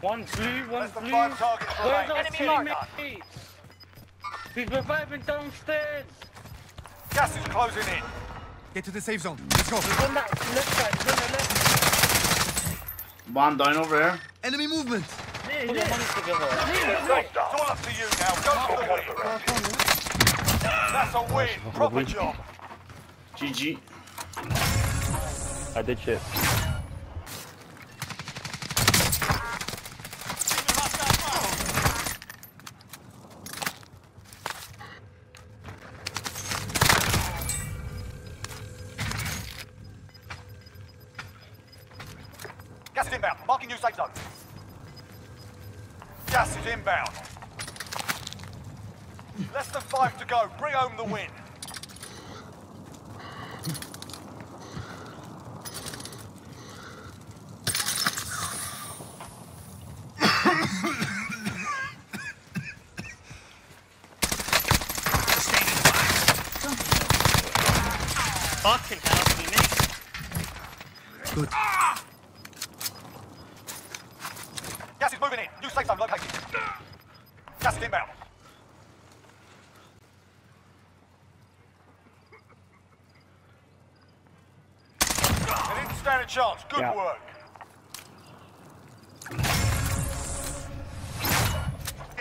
One blue, one blue. five targets Where's our Enemy mark. teammate? He's reviving downstairs. Gas is closing in. Get to the safe zone. Let's go. He's on that left side. He's on the left. One down over here. Enemy movement. Put your money together. It's all up to you now. Go for the win. That's a win. Proper job. GG. I did shit. Gas is inbound. Marking new safe zone. Gas is inbound. Less than five to go. Bring home the win. Fucking hell, me, mate. Good. Gas is moving in. New safe zone located. Gas is inbound. They didn't stand a chance. Good Yeah. work.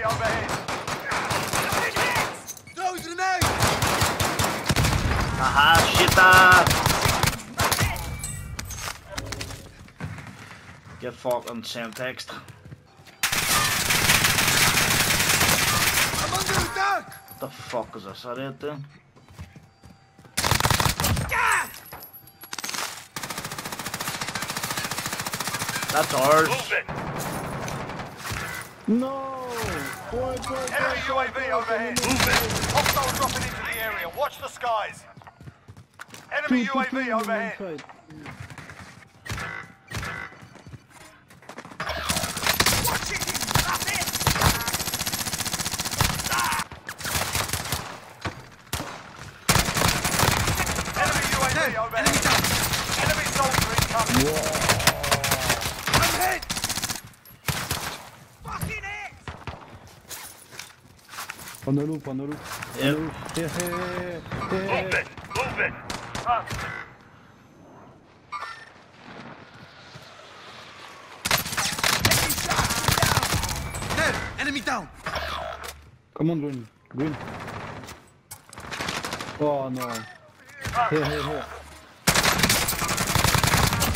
Overhead. Throw grenade. Haha, shit up. Get fucked on same text. I'm under attack. What the fuck is this? Är det inte? That's ours. No! Boy, boy, Enemy UAV overhead. Hostile dropping into the area. Watch the skies. Enemy UAV overhead. Enemy UAV overhead. Enemy down. Enemy soldier incoming. Whoa. I'm hit. On the loop, on the loop. Yep. Yeah, yeah, yeah, yeah. Move it. Move it! There. Enemy down. Come on, Green. Green. Oh no. Here, here, here.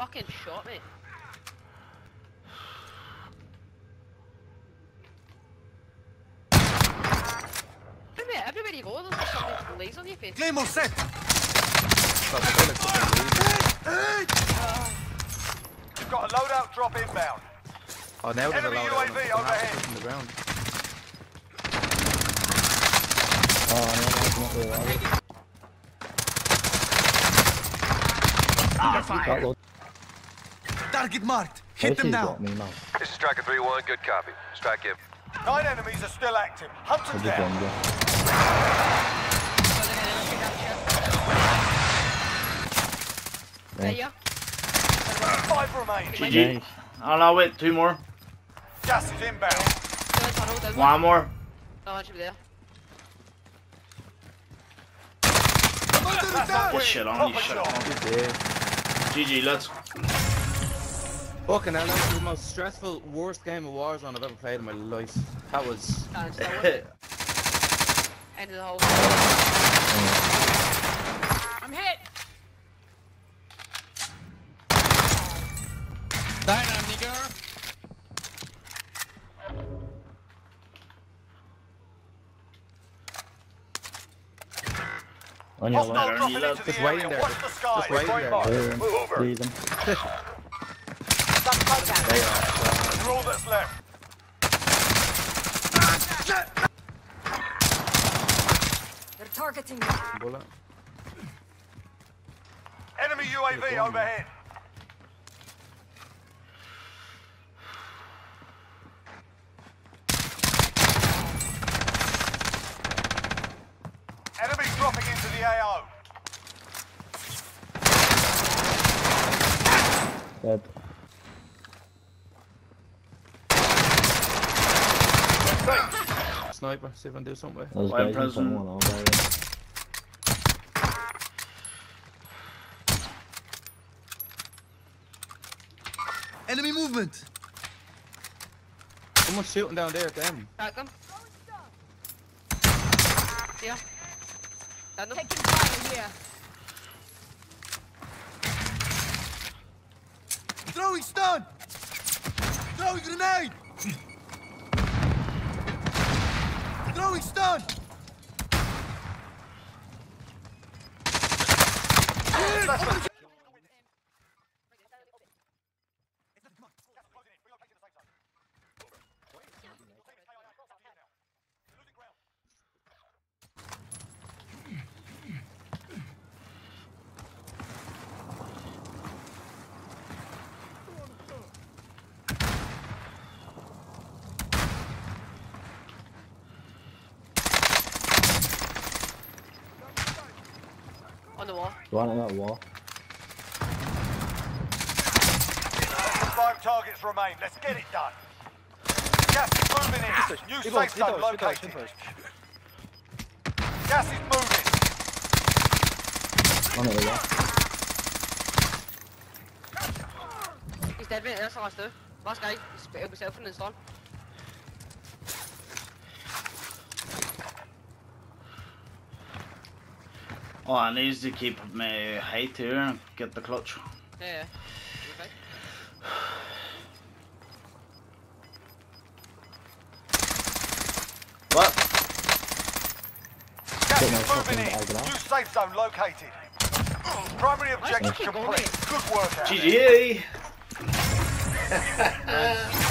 Fucking shot me. Everywhere, everywhere you go, there's just something with lays on your face. Claymore set. You've got a loadout drop inbound. Oh, now there's a Enemy UAV overhead. on the ground. Oh no, that's not the right. That load. Target marked. Hit them now. Me now. This is Striker 3-1, good copy. Strike in. Nine enemies are still active. Hunt I them down. won, yeah. There you are. Five remain. GG. Nice. Oh no, wait, two more. Gas is inbound. Down the tunnel, down one. One more. Oh, I should be there. I'm. Get shit on, you shit on. GG, let's. Fucking hell, that was the most stressful, worst game of Warzone I've ever played in my life. That was... And so End of the whole. I'm hit! On your oh, Hostile left. dropping Just into the waiting there. The. Just waiting Point there. Move over. lead them. all that's left. They're targeting me. Bullet. Enemy UAV overhead. Enemy dropping into the AO. Dead. Sniper, see if I can do something with it. Those Why guys prison? of one all day. Enemy movement. Someone's shooting down there at them. Crack them. Yeah. Down them. Taking fire here. Throwing stun. Throwing grenade. Throwing stun. On the wall. One on that wall. Five targets remain. Let's get it done. Gas is moving in. New safe goes, zone goes, goes, located. goes. Gas is moving. One at the wall. He's dead, mate. That's the last two. Last guy. He's spit himself in the sun. Oh, I need to keep my height here and get the clutch. Yeah, yeah. Okay. What? Gas Get my is fucking moving in. New safe zone located. Primary objective complete. Good work out. GG!